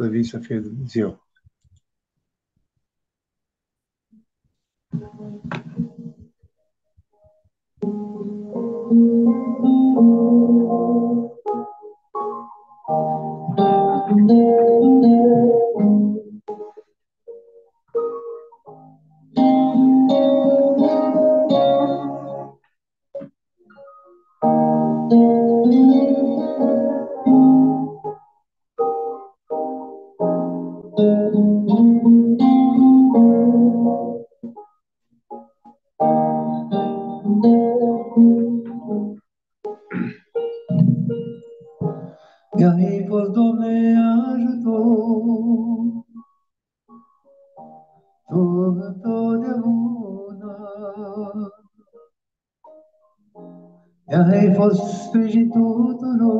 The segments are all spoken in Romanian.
da vice-feira do Zio. mi do me ajudou. Todo de luna. E aí rei fosse tudo tudo.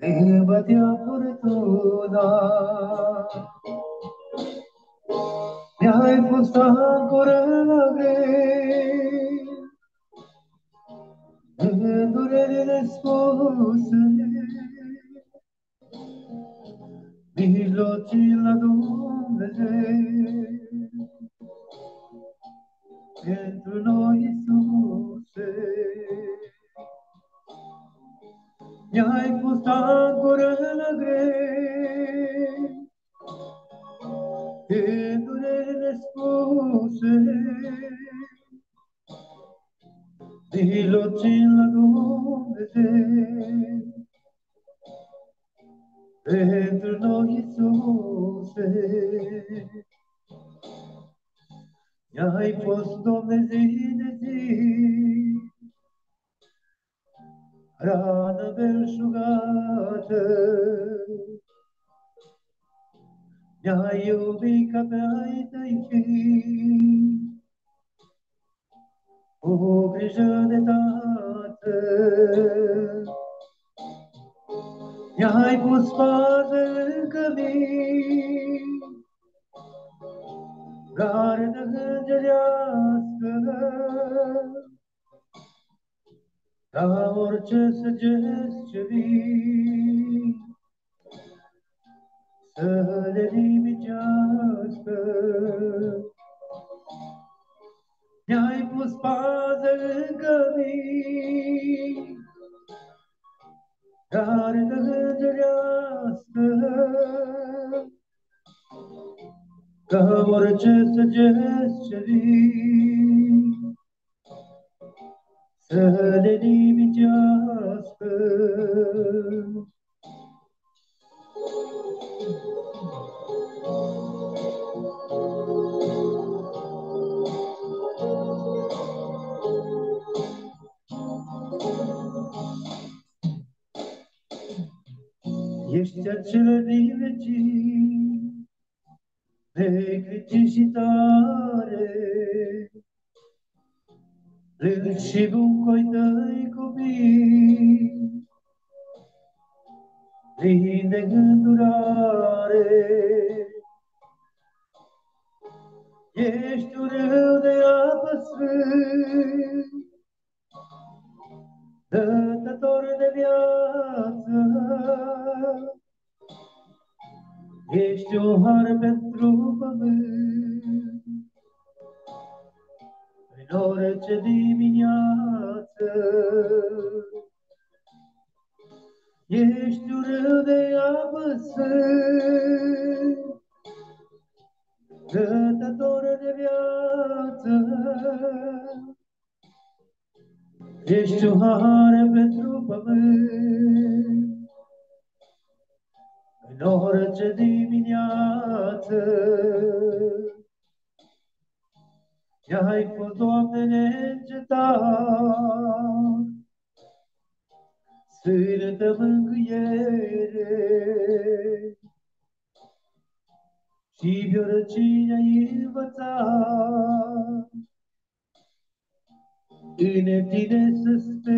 Lembra de a fortuna. E aí rei fosse ancora la. beni de sposare Dilloci la dove Dentro noi tu Mi hai posta ancora la gre E tu ne spose di lotin la dove dentro noi sose mi posto me zine zi rana belșugată mi-ai iubit ca pe ai tăi O güzel tatlı Yay puspazı kavi Garda gıcır yastığı Tavurçı sıcız çivi Söyledi bir çastı Yai pus pazar gavi Dar dajrasta Kamar çes çes çevi Ești acel din vecin, negricit și tare, Plâng și bun coi tăi copii, plin de gândurare. Ești un râu de apă sfânt, dătător Ești o har pentru pământ, în orice dimineață. Ești un râu de apă sfânt, dătător de viață. Ești o hară pentru pământ, în orice dimineață. I-ai fost, Doamne, neîncetat, Sfântă mângâiere, Și pe răcine ai învățat, În tine să spere.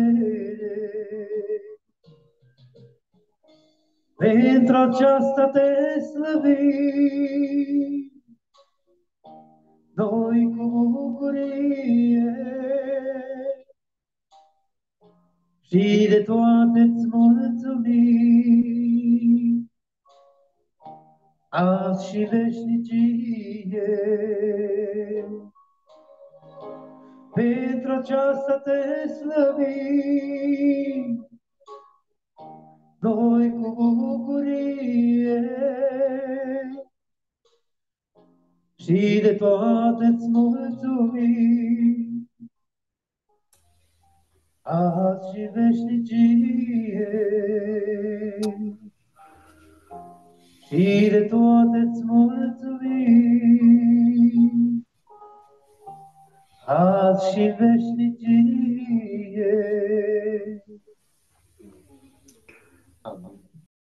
Pentru aceasta te slăvim, noi cu bucurie și de toate îți mulțumim. azi și veșnicie. Pentru aceasta te slăvim, noi cu bucurie și de toate îți mulțumim. Azi și veșnicie și de toate îți mulțumim. Azi și veșnicie. 看什